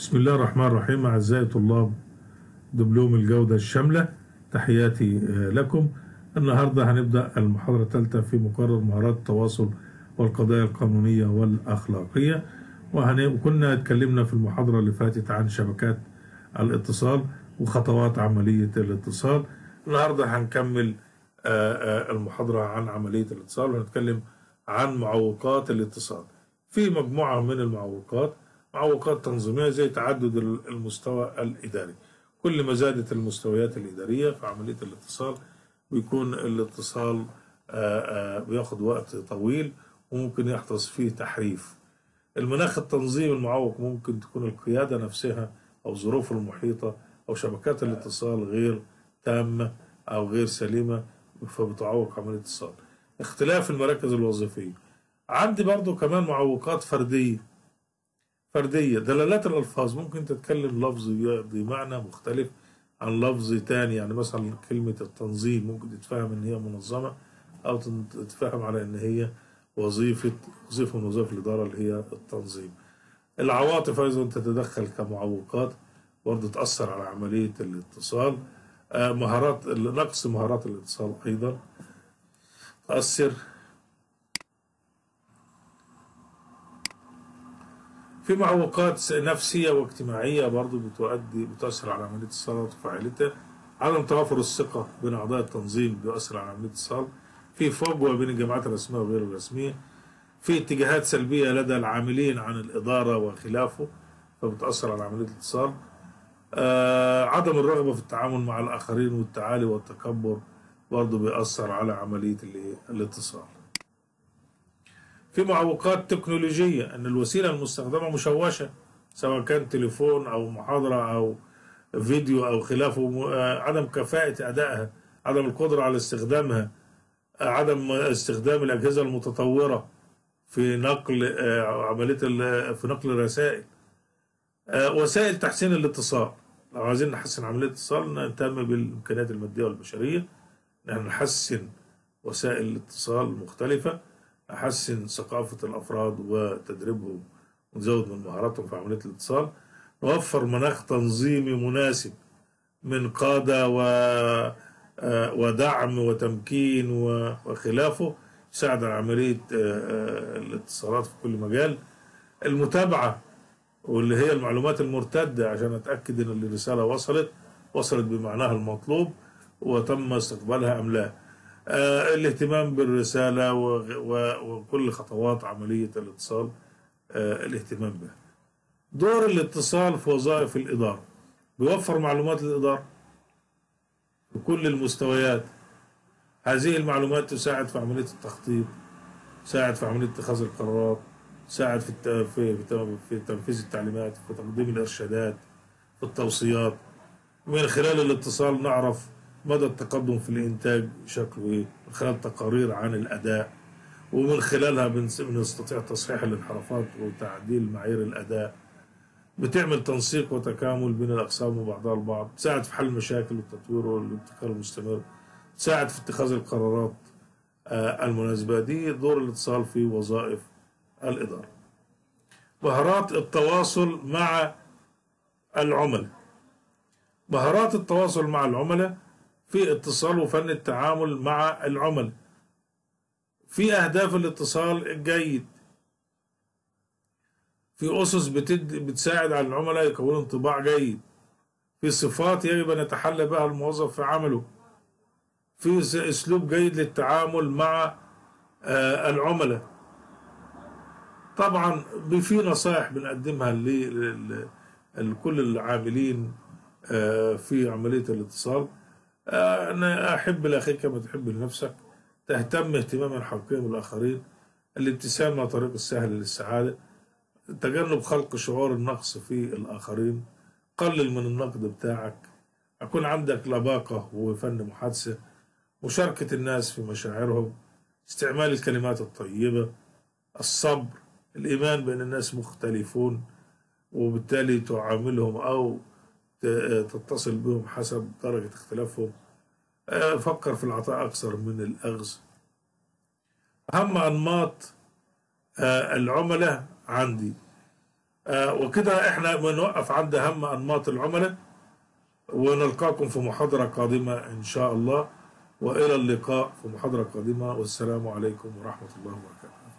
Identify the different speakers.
Speaker 1: بسم الله الرحمن الرحيم. أعزائي طلاب دبلوم الجودة الشاملة تحياتي آه، لكم. النهاردة هنبدأ المحاضرة الثالثة في مقرر مهارات التواصل والقضايا القانونية والأخلاقية. وكنا اتكلمنا في المحاضرة اللي فاتت عن شبكات الاتصال وخطوات عملية الاتصال. النهاردة هنكمل آه، آه، المحاضرة عن عملية الاتصال وهنتكلم عن معوقات الاتصال. في مجموعة من المعوقات معوقات تنظيمية زي تعدد المستوى الإداري. كل ما زادت المستويات الإدارية في عملية الاتصال بيكون الاتصال آه، آه، بياخد وقت طويل وممكن يحدث فيه تحريف. المناخ التنظيمي المعوق ممكن تكون القيادة نفسها أو الظروف المحيطة أو شبكات الاتصال غير تامة أو غير سليمة فبتعوق عملية الاتصال. اختلاف المراكز الوظيفية. عندي برضو كمان معوقات فردية. فردية. دلالات الألفاظ ممكن تتكلم لفظ يقضي معنى مختلف عن لفظ تاني. يعني مثلا كلمة التنظيم ممكن تتفهم إن هي منظمة أو تتفهم على إن هي وظيفة وظيفة من وظائف الإدارة اللي هي التنظيم. العواطف أيضا تتدخل كمعوقات برضه تأثر على عملية الاتصال. آه، مهارات نقص مهارات الاتصال أيضا تؤثر في معوقات نفسية واجتماعية برضو بتؤدي بتأثر على عملية الاتصال وفاعليتها. عدم توافر الثقة بين أعضاء التنظيم بيؤثر على عملية الاتصال في فجوة بين الجماعات الرسمية وغير الرسمية في اتجاهات سلبية لدى العاملين عن الإدارة وخلافه فبتأثر على عملية الاتصال. آه عدم الرغبة في التعامل مع الآخرين والتعالي والتكبر برضو بيأثر على عملية ال- الاتصال. في معوقات تكنولوجية أن الوسيلة المستخدمة مشوشة سواء كان تليفون أو محاضرة أو فيديو أو خلافه آه، عدم كفاءة أدائها عدم القدرة على استخدامها آه، عدم استخدام الأجهزة المتطورة في نقل آه، عملية في نقل الرسائل. وسائل تحسين الاتصال. لو عايزين نحسن عملية الاتصال نهتم بالإمكانيات المادية والبشرية نحسن وسائل الاتصال المختلفة. نحسن ثقافة الأفراد وتدريبهم ونزود من مهاراتهم في عملية الاتصال. نوفر مناخ تنظيمي مناسب من قادة و آه، ودعم وتمكين وخلافه يساعد على عملية آه، آه، الاتصالات في كل مجال. المتابعة واللي هي المعلومات المرتدة عشان أتأكد إن الرسالة وصلت وصلت بمعناها المطلوب وتم استقبالها أم لا. الاهتمام بالرسالة وكل خطوات عملية الاتصال آه الاهتمام بها. دور الاتصال في وظائف الإدارة. بيوفر معلومات للإدارة بكل المستويات. هذه المعلومات تساعد في عملية التخطيط تساعد في عملية اتخاذ القرارات تساعد في- في تنفيذ التعليمات في تقديم الإرشادات في التوصيات. من خلال الاتصال نعرف مدى التقدم في الإنتاج شكله إيه من خلال تقارير عن الأداء ومن خلالها بنس- بنستطيع تصحيح الانحرافات وتعديل معايير الأداء. بتعمل تنسيق وتكامل بين الأقسام وبعضها البعض. تساعد في حل المشاكل والتطوير والابتكار المستمر. تساعد في اتخاذ القرارات آه، المناسبة. دي دور الاتصال في وظائف الإدارة. مهارات التواصل مع العملاء. مهارات التواصل مع العملاء في اتصال وفن التعامل مع العملاء في أهداف الاتصال الجيد في أسس بتد... بتساعد على العملاء يكونوا انطباع جيد. في صفات يجب أن يتحلى بها الموظف في عمله. في أسلوب جيد للتعامل مع آه، العملاء. طبعا في نصائح بنقدمها لكل العاملين آه، في عملية الاتصال. أنا أحب لأخيك كما تحب لنفسك. تهتم اهتماما حقيقيا بالآخرين الابتسامة طريق السهل للسعادة تجنب خلق شعور النقص في الآخرين. قلل من النقد بتاعك. أكون عندك لباقة وفن محادثة. مشاركة الناس في مشاعرهم. استعمال الكلمات الطيبة. الصبر. الإيمان بأن الناس مختلفون. وبالتالي تعاملهم أو تتصل بهم حسب درجة اختلافهم. آه، فكر في العطاء أكثر من الأخذ. أهم أنماط آه، العملاء عندي. آه، وكده إحنا بنوقف عند أهم أنماط العملاء ونلقاكم في محاضرة قادمة إن شاء الله. وإلى اللقاء في محاضرة قادمة. والسلام عليكم ورحمة الله وبركاته.